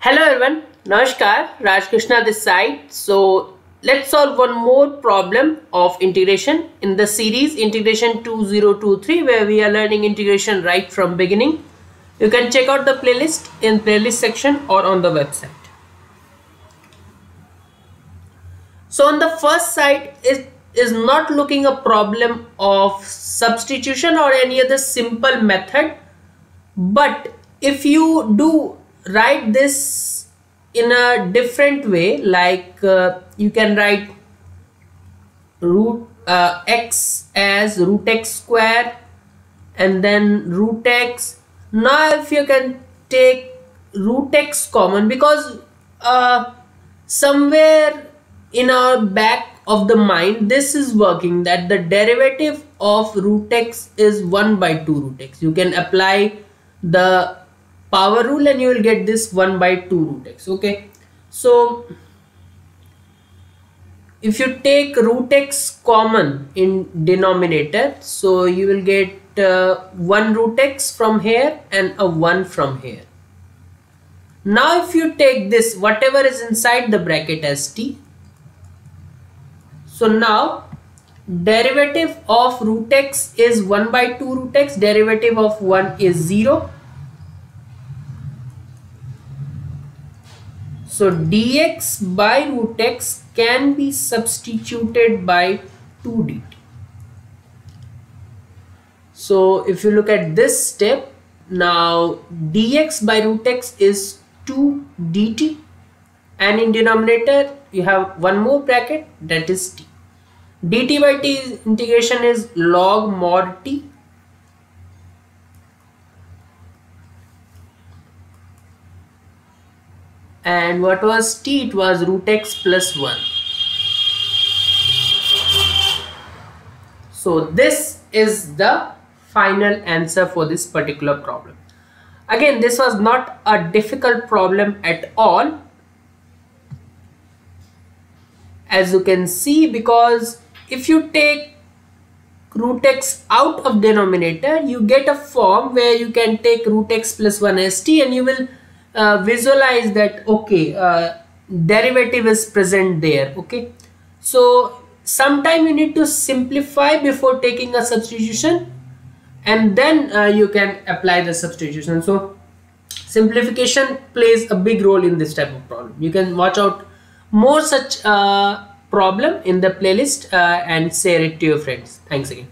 Hello everyone, Namaskar, Raj Krishna this side. So let's solve one more problem of integration in the series integration 2023 where we are learning integration right from beginning. You can check out the playlist in playlist section or on the website. So on the first side it is not looking a problem of substitution or any other simple method but if you do write this in a different way like uh, you can write root uh, x as root x square and then root x. Now if you can take root x common because uh, somewhere in our back of the mind this is working that the derivative of root x is 1 by 2 root x. You can apply the power rule and you will get this 1 by 2 root x okay? So if you take root x common in denominator so you will get uh, 1 root x from here and a 1 from here. Now if you take this whatever is inside the bracket as t so now derivative of root x is 1 by 2 root x derivative of 1 is 0 So dx by root x can be substituted by 2 dt. So if you look at this step, now dx by root x is 2 dt and in denominator you have one more bracket that is t. dt by t integration is log mod t and what was t? It was root x plus 1 so this is the final answer for this particular problem. Again this was not a difficult problem at all. As you can see because if you take root x out of denominator you get a form where you can take root x plus 1 as t and you will uh, visualize that okay uh, derivative is present there okay? So sometime you need to simplify before taking a substitution and then uh, you can apply the substitution. So simplification plays a big role in this type of problem. You can watch out more such uh, problem in the playlist uh, and share it to your friends. Thanks again